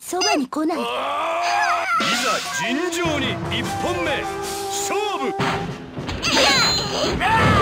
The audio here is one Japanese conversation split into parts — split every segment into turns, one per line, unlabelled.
そばに来ない。い
ざ尋常に1本目。勝負。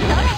Okay.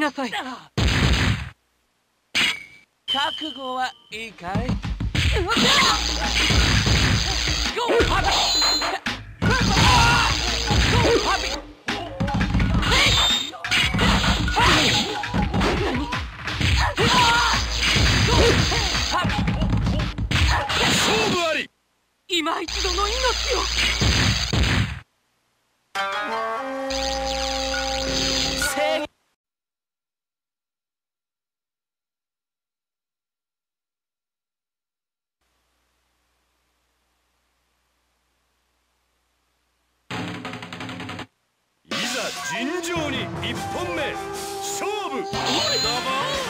なさい。覚悟はいいかい？ゴーハビゴーハビ今一度の命を
尋常に1本目。勝負。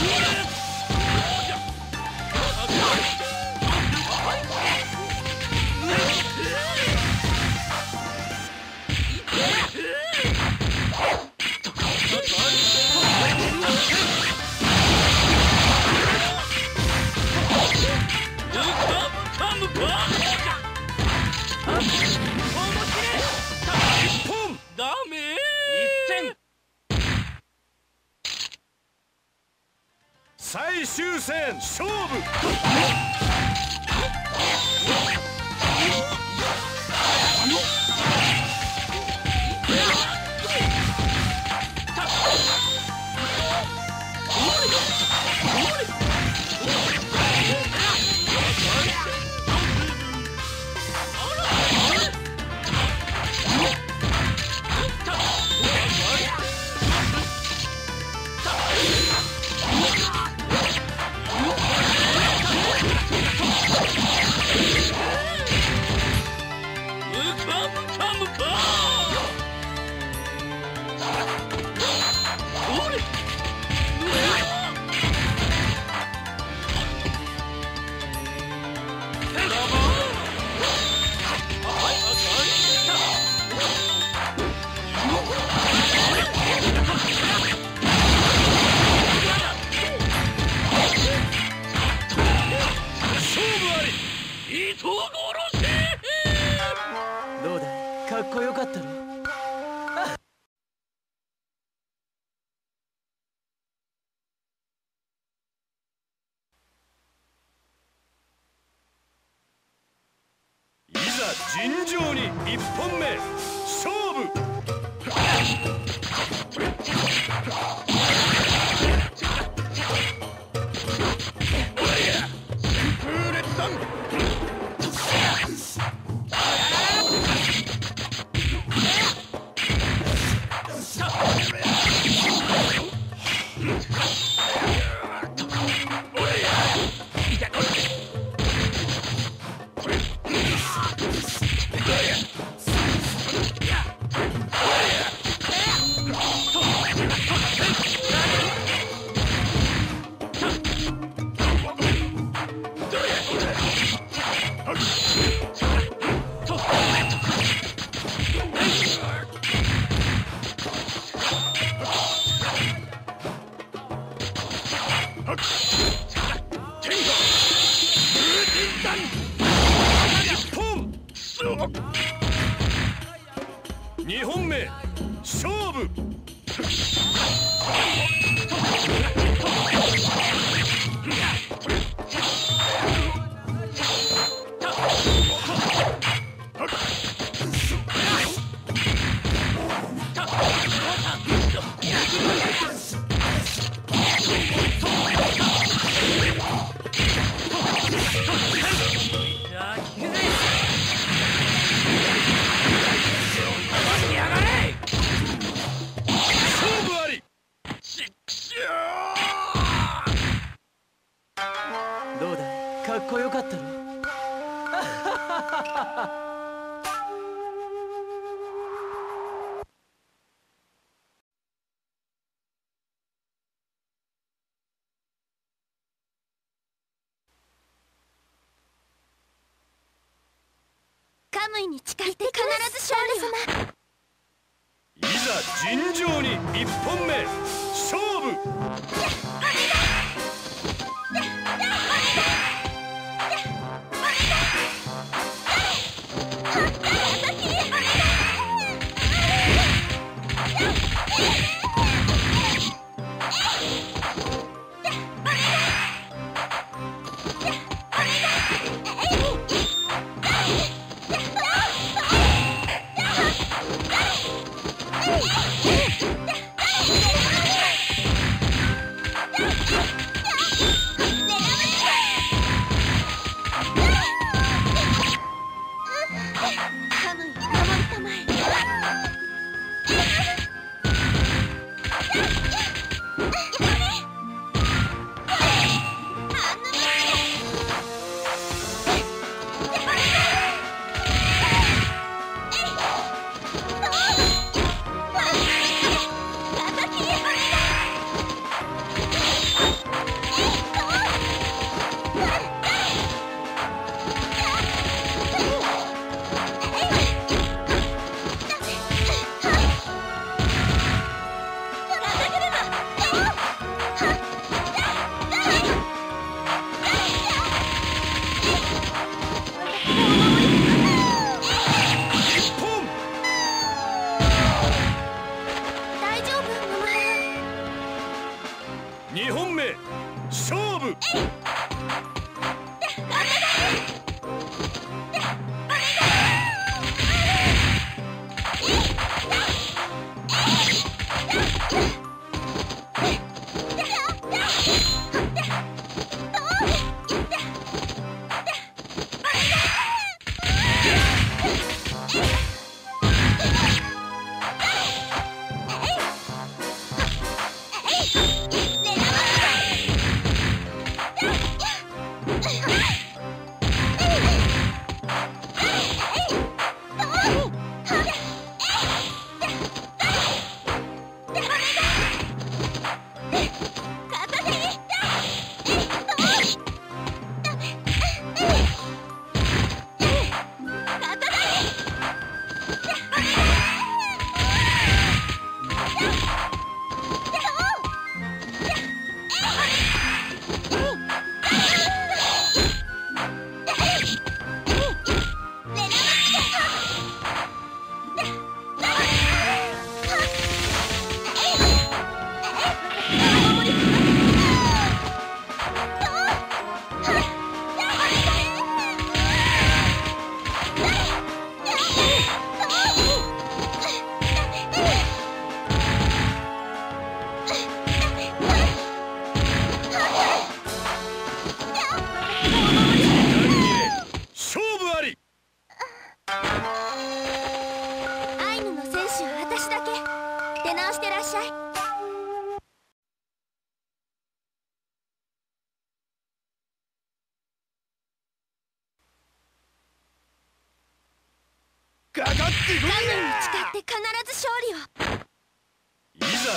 一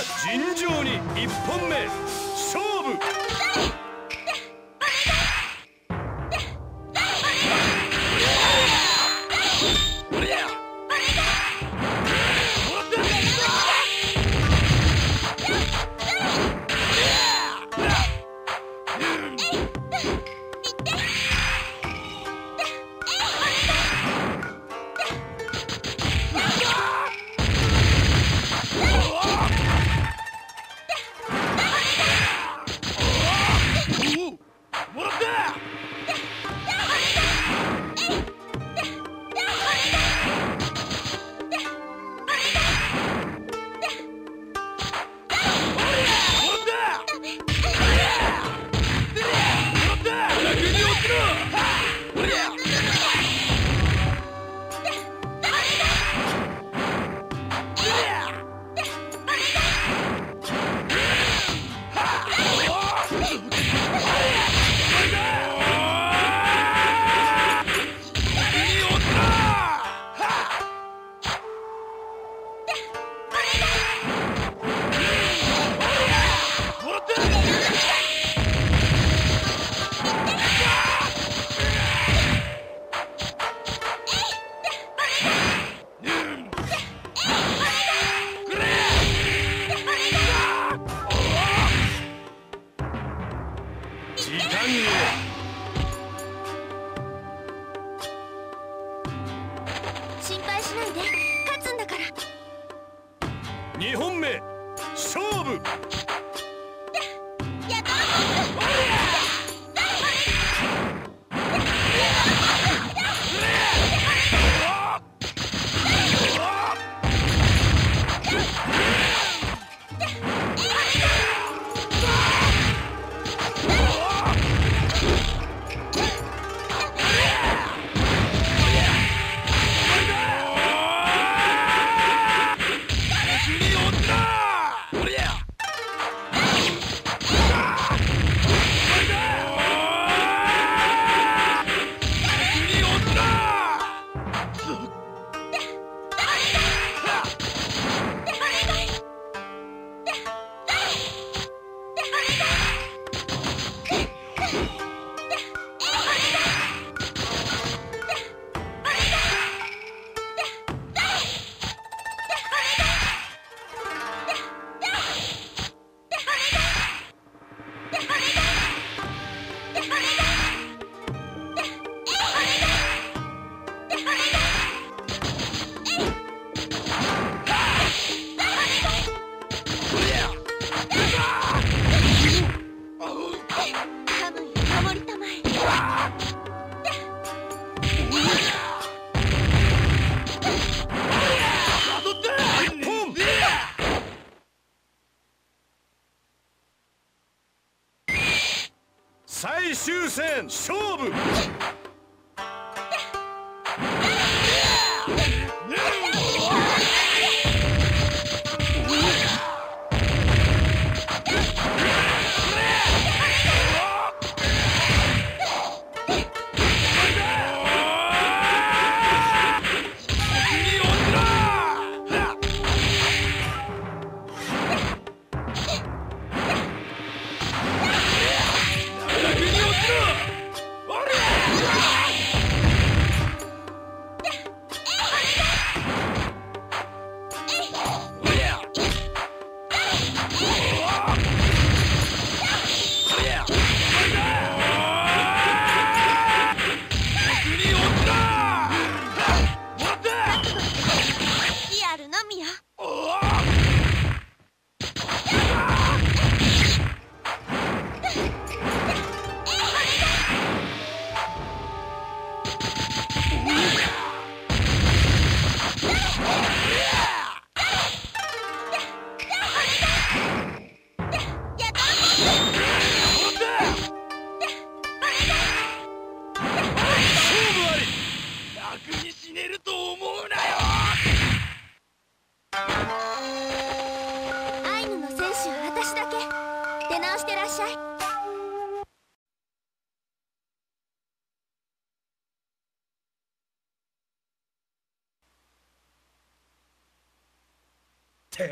尋常に1本目勝負。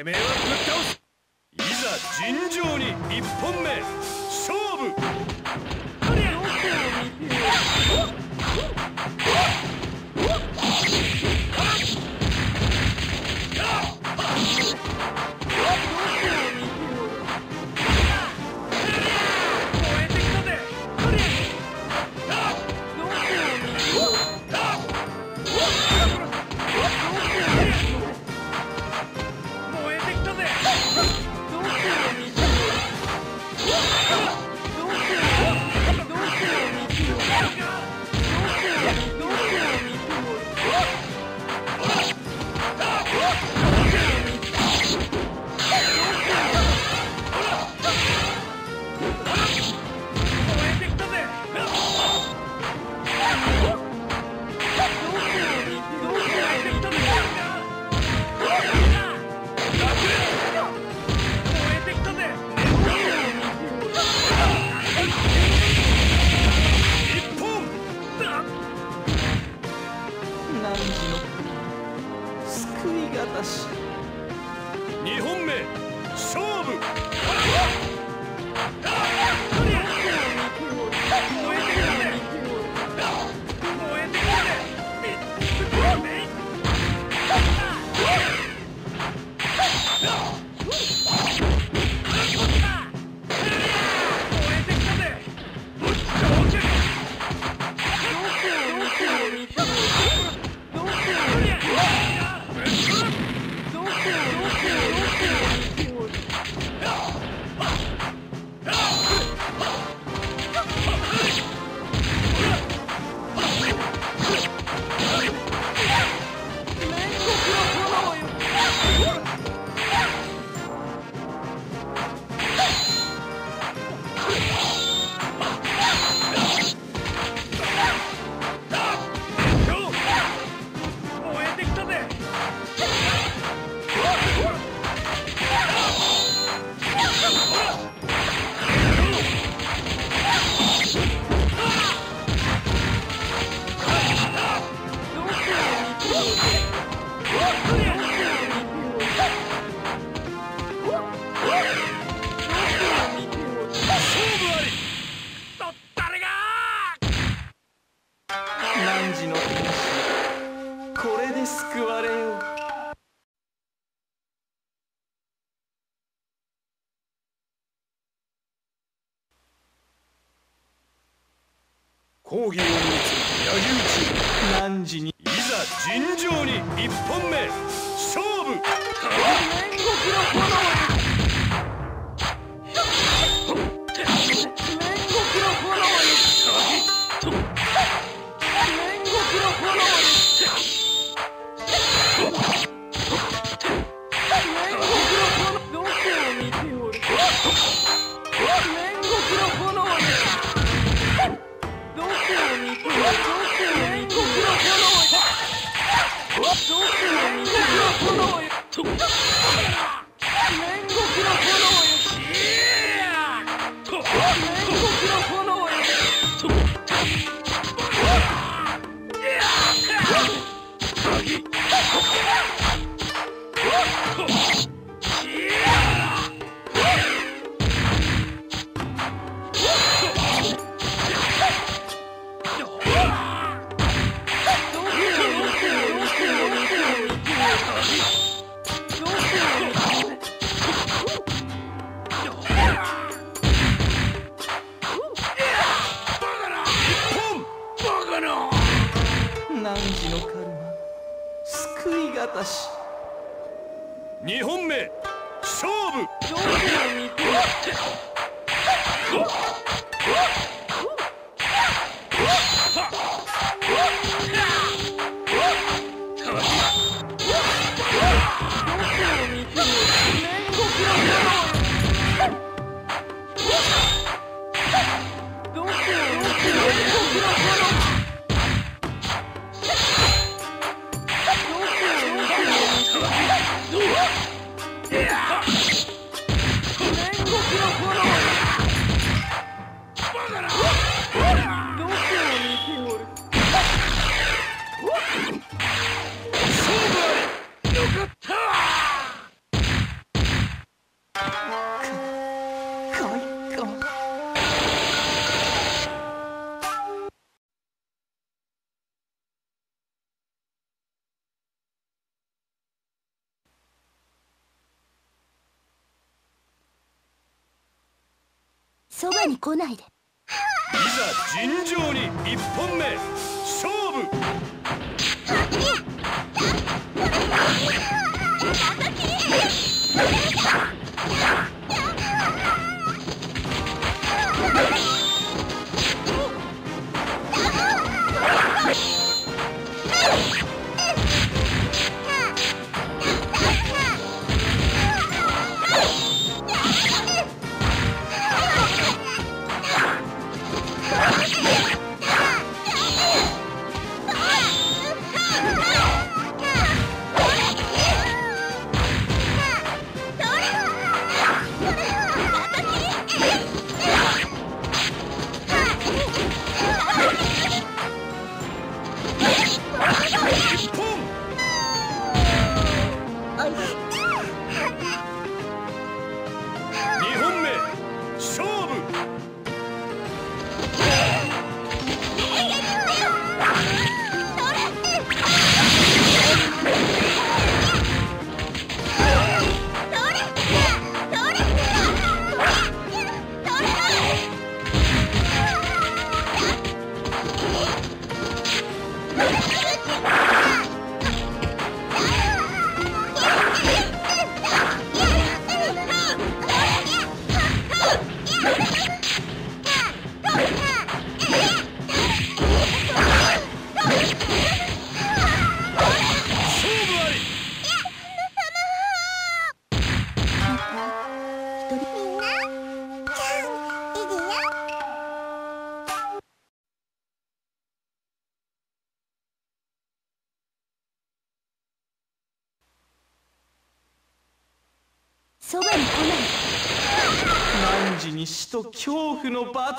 めえ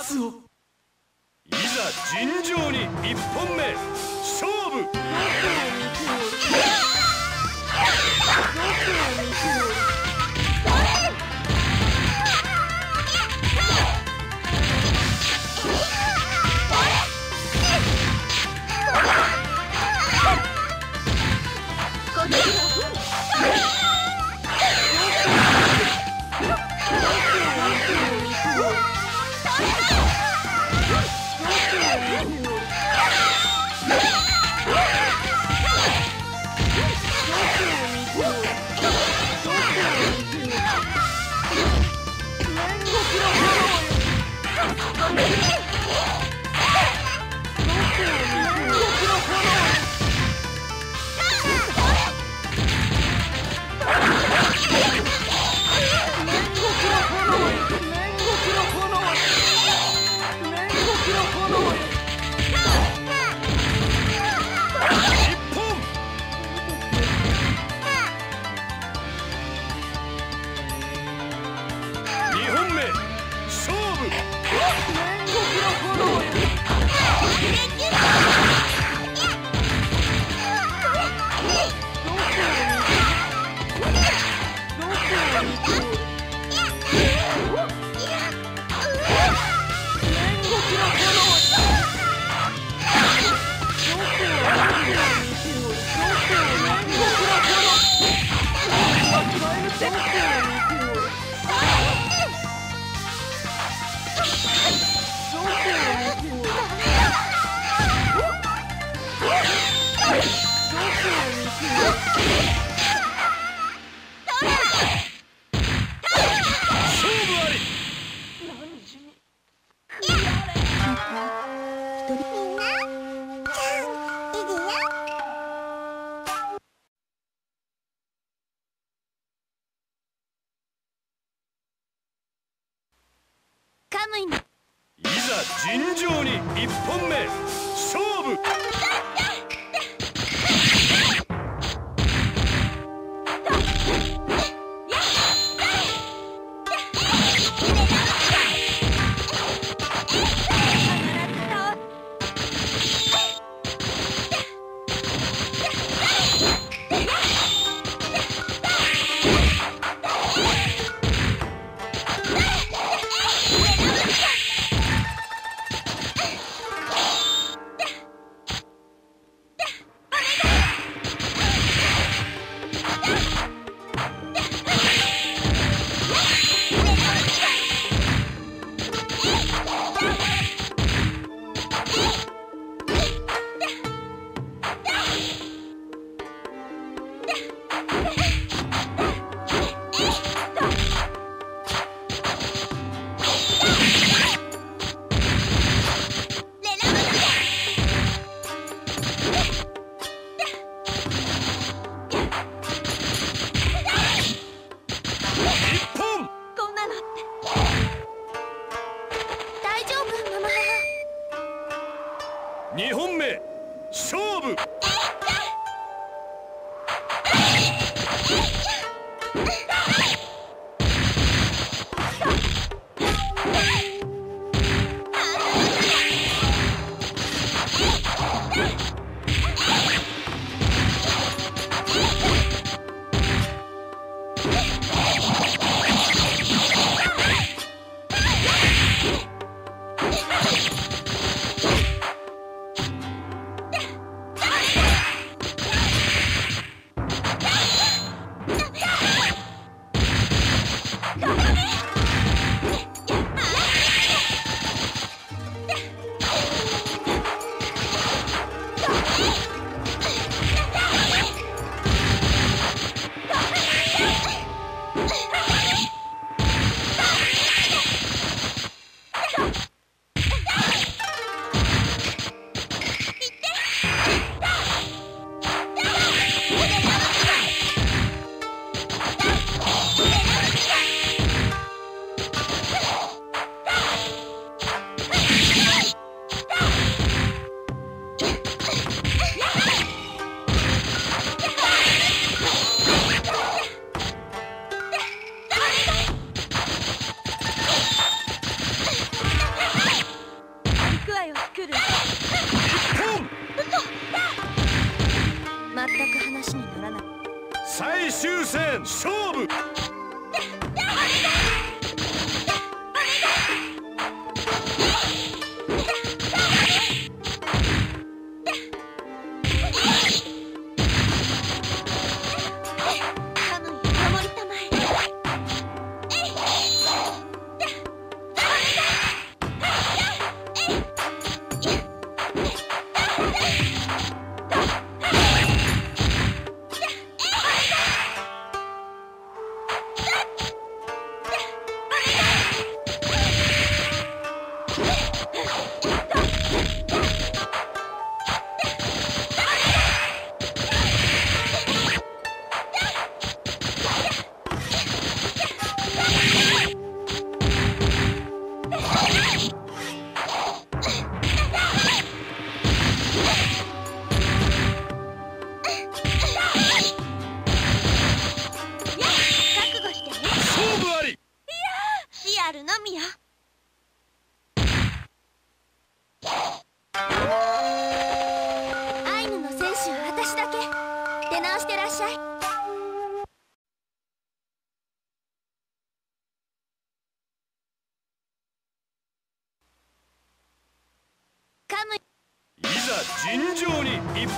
罰を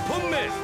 本目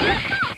一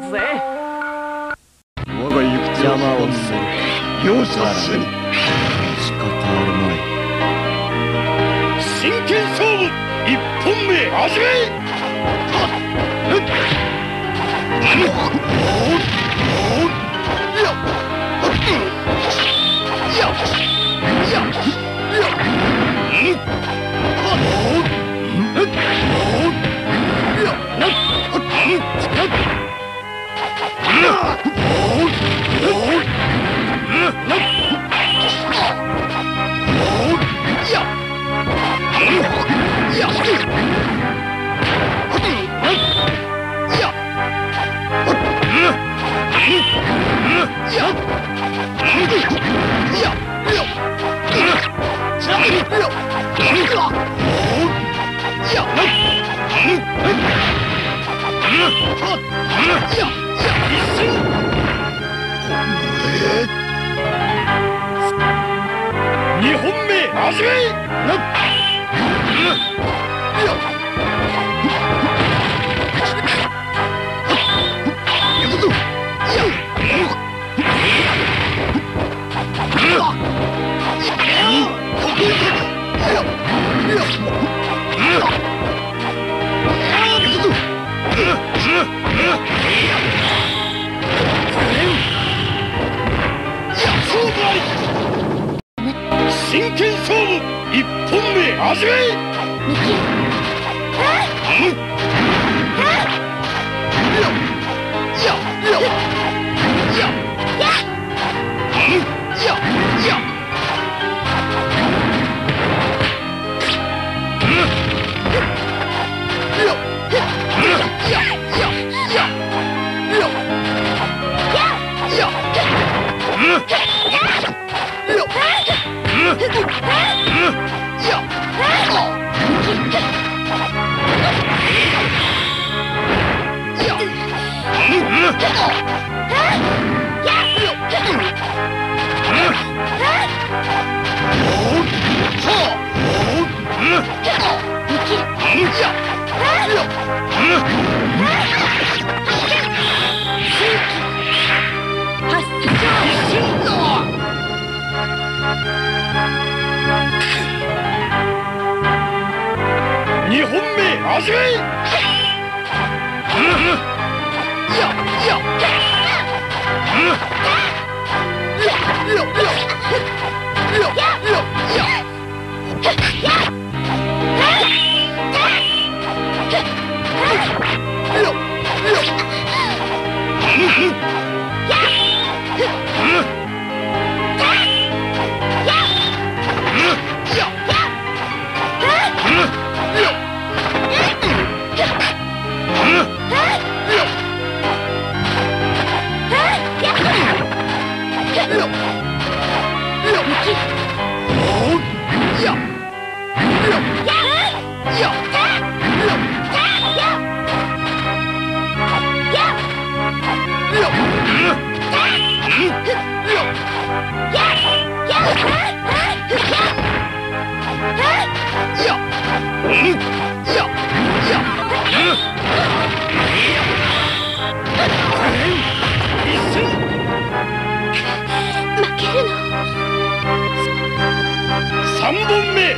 紫薇走れ！剣勝負1本目
始め、
はい。
Yeah! 始めいや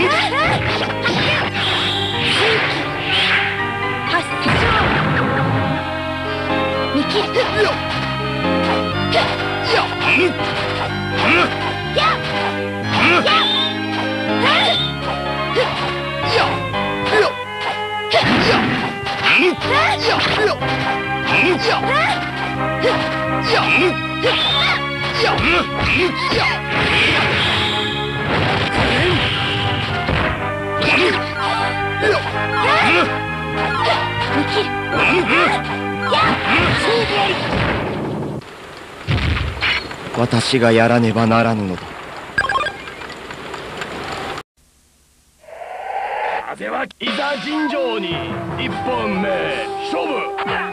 Yeah!
私がやらねばならぬのだ
風はいざ尋常に一本目勝負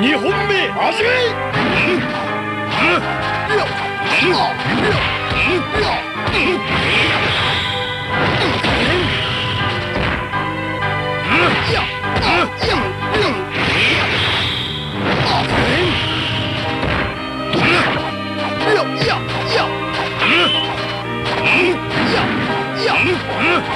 二本目
味めう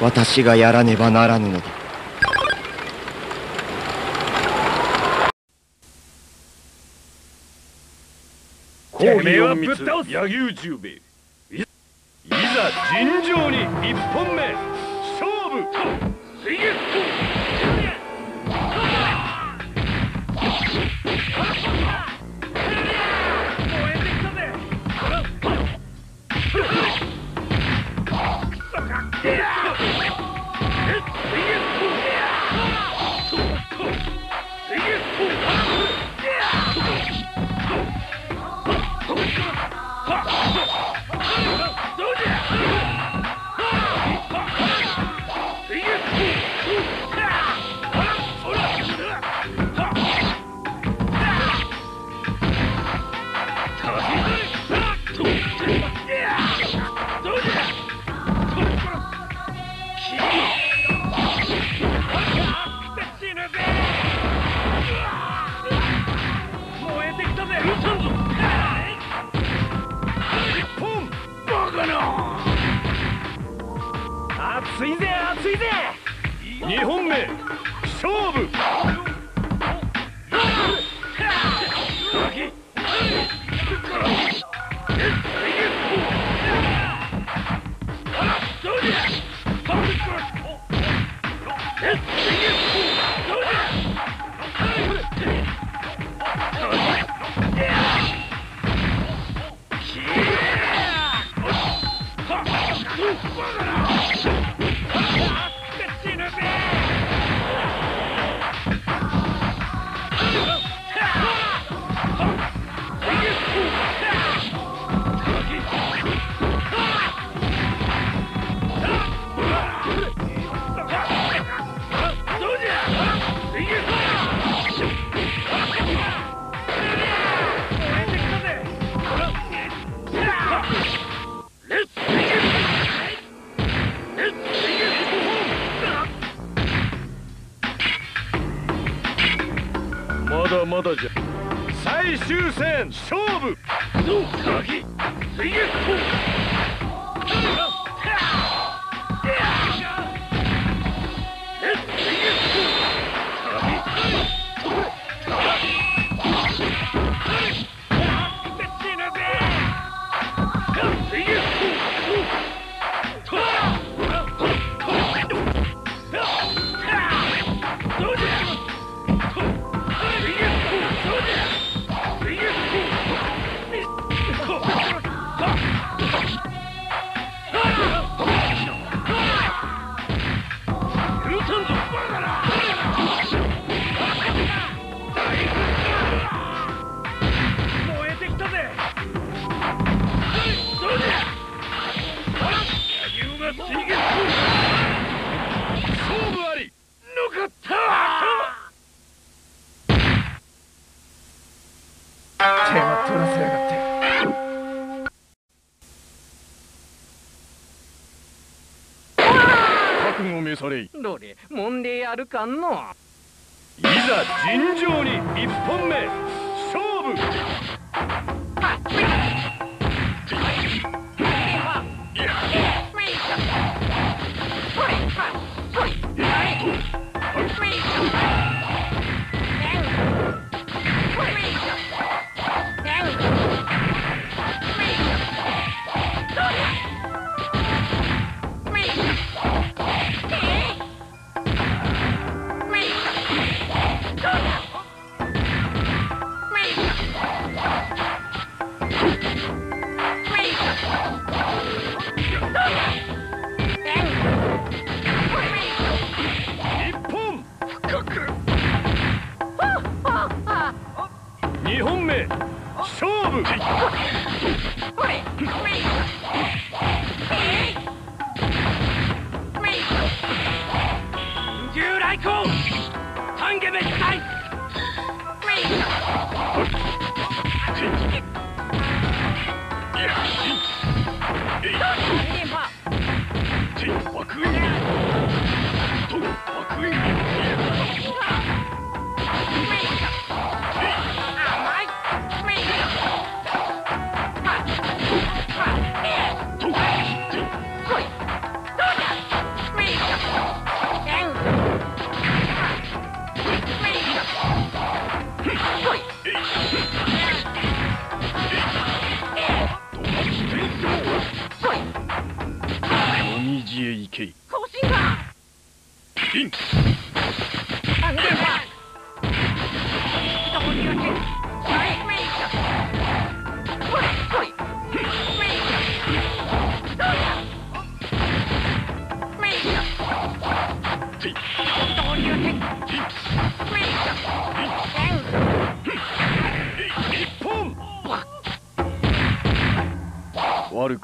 私がやらねばならぬのだ。
これはぶっ倒す。柳生十兵衛いいざ尋常に一本目。勝負。水月終戦勝負。勝か
んの。
いざ尋常に1本目。勝負。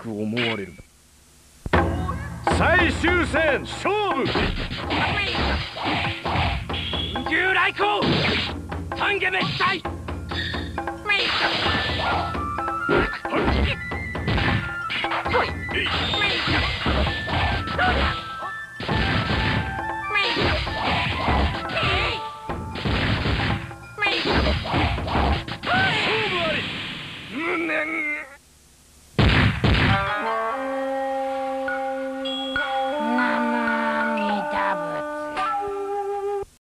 court more.